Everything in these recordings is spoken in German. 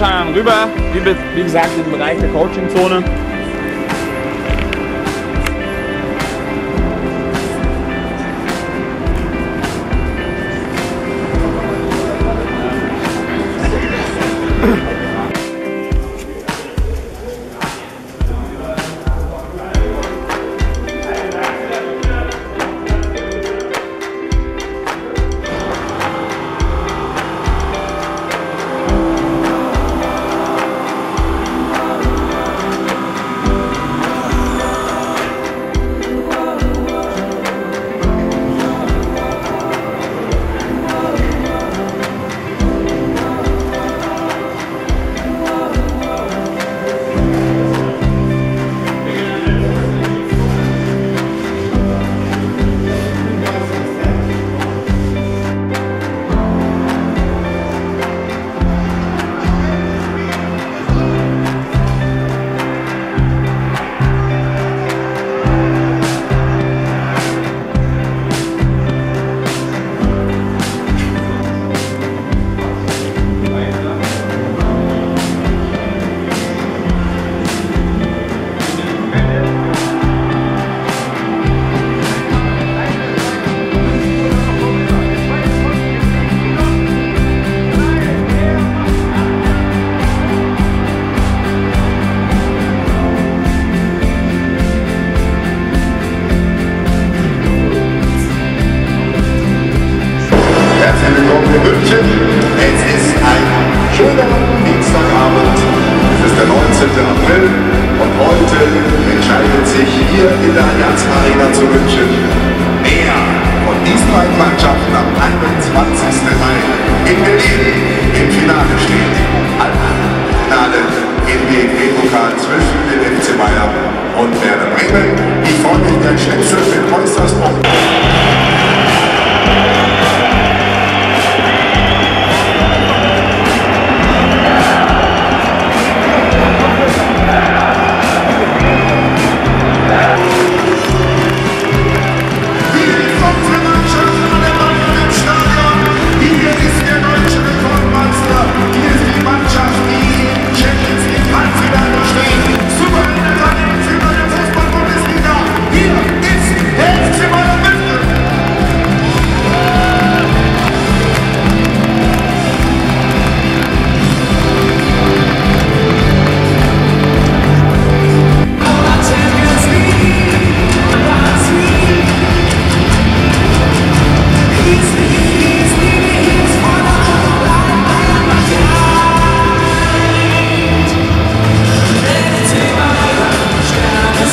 Dann rüber, wie, wie gesagt, den Bereich der Coaching-Zone.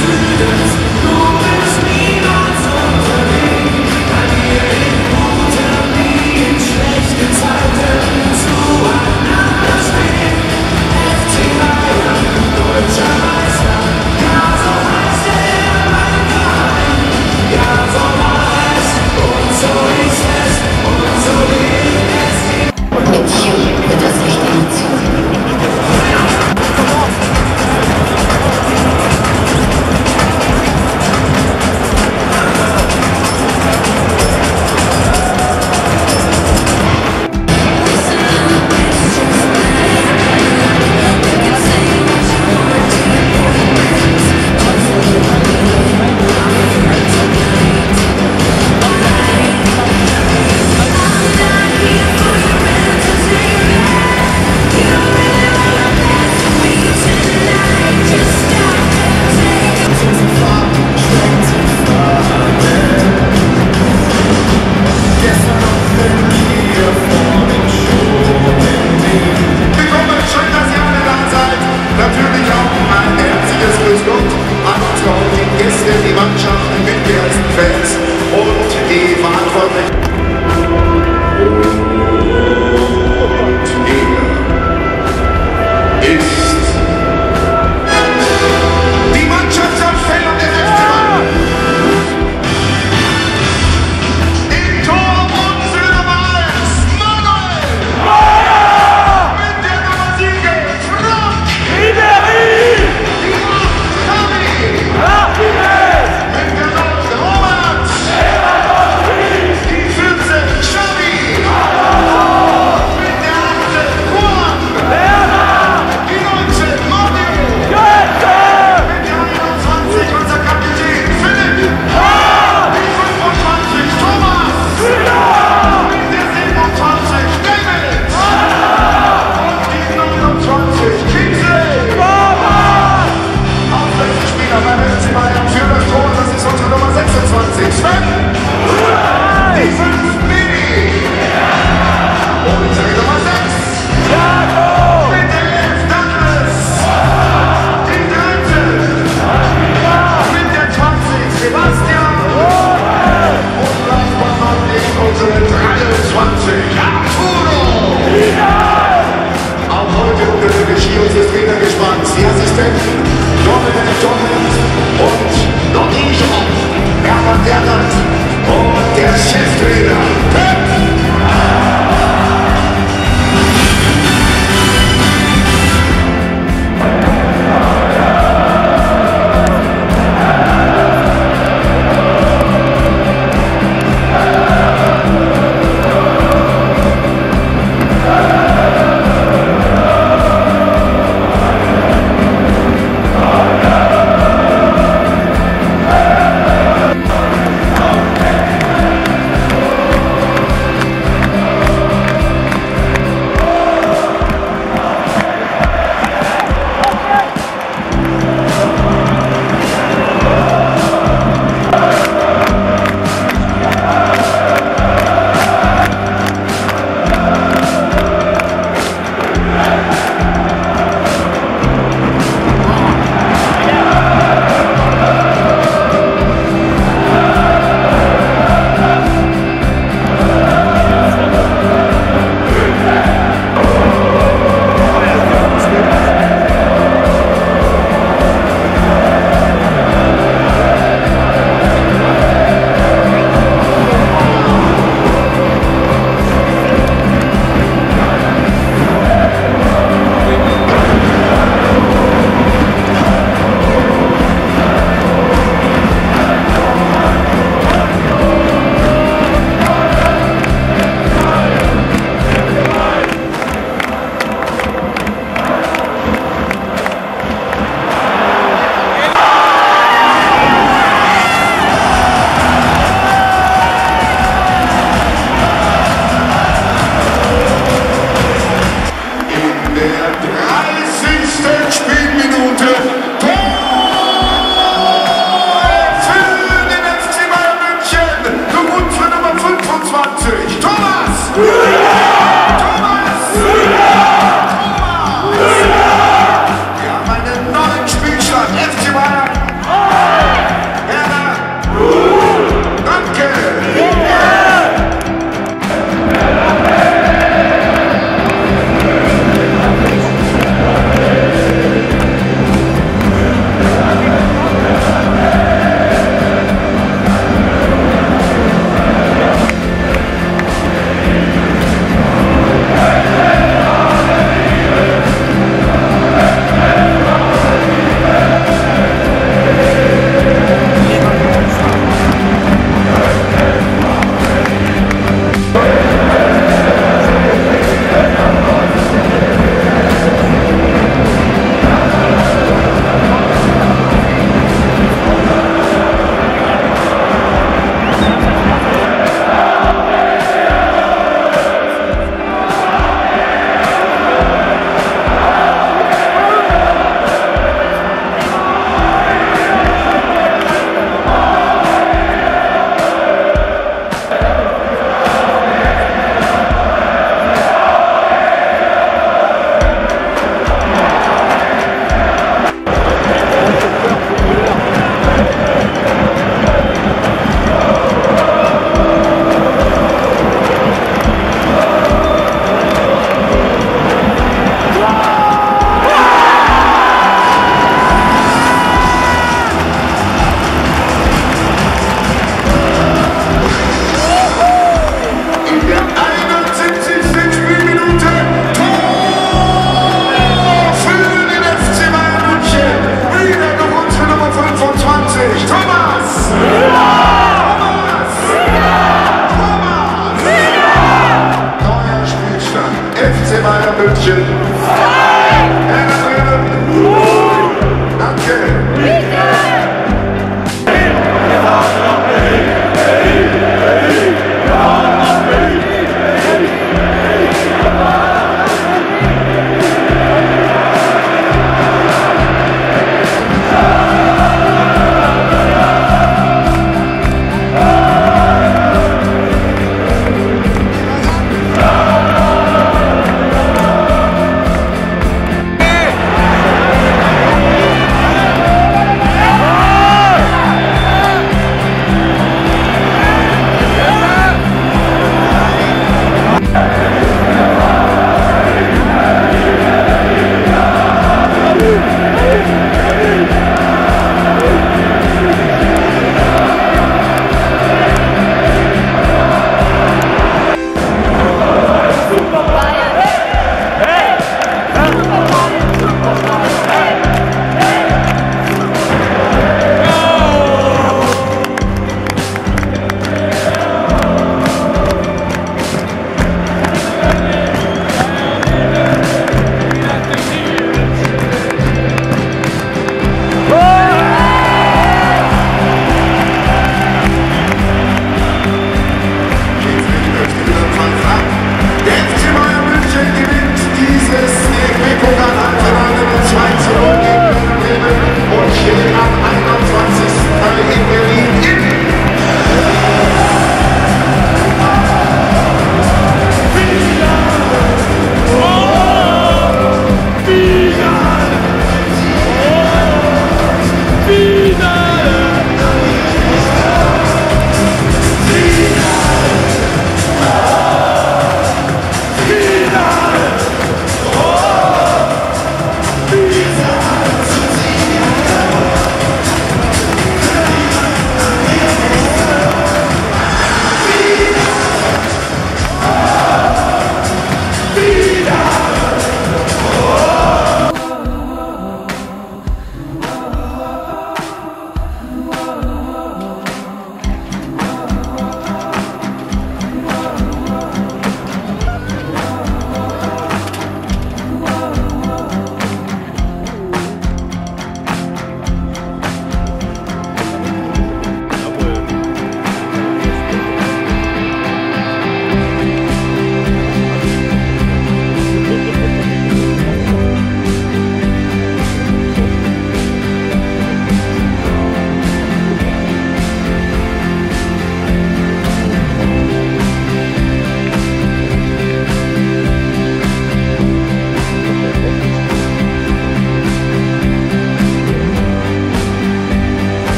Sweetest Dominik Dominik und Schropp, Hermann Gerhard und der Cheftrainer